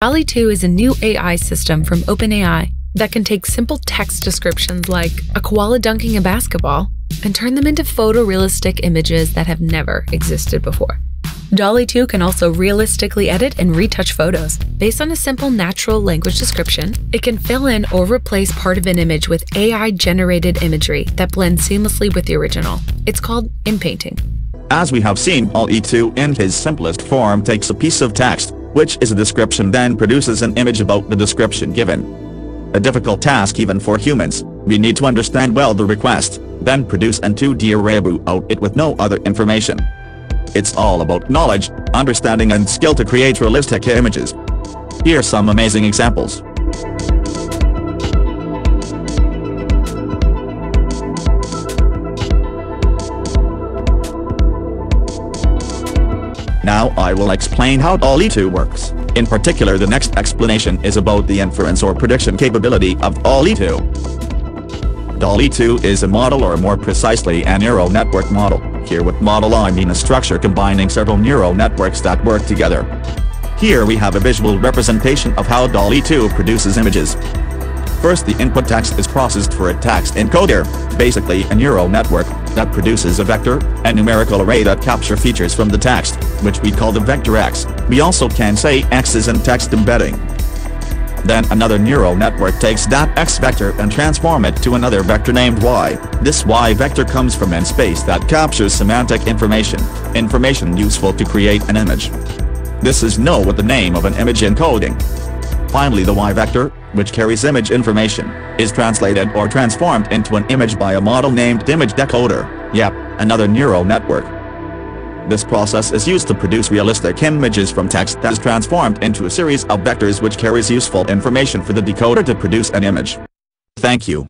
DALL-E 2 is a new AI system from OpenAI that can take simple text descriptions like a koala dunking a basketball and turn them into photorealistic images that have never existed before. DALL-E 2 can also realistically edit and retouch photos. Based on a simple natural language description, it can fill in or replace part of an image with AI generated imagery that blends seamlessly with the original. It's called inpainting. As we have seen DALL-E 2 in his simplest form takes a piece of text, which is a description then produces an image about the description given. A difficult task even for humans, we need to understand well the request, then produce an 2D array out it with no other information. It's all about knowledge, understanding and skill to create realistic images. Here are some amazing examples. Now I will explain how DALL-E 2 works. In particular the next explanation is about the inference or prediction capability of DALL-E 2. DALL-E 2 is a model or more precisely a neural network model. Here with model I mean a structure combining several neural networks that work together. Here we have a visual representation of how DALL-E 2 produces images. First the input text is processed for a text encoder, basically a neural network, that produces a vector, a numerical array that capture features from the text, which we call the vector X. We also can say X is in text embedding. Then another neural network takes that X vector and transform it to another vector named Y. This Y vector comes from n space that captures semantic information, information useful to create an image. This is known with the name of an image encoding. Finally the Y vector, which carries image information, is translated or transformed into an image by a model named image decoder, yep, another neural network. This process is used to produce realistic images from text that is transformed into a series of vectors which carries useful information for the decoder to produce an image. Thank you.